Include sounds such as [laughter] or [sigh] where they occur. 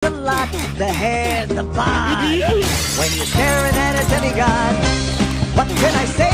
the lot, the hair, the body. [laughs] When you're staring at a demigod, what can I say?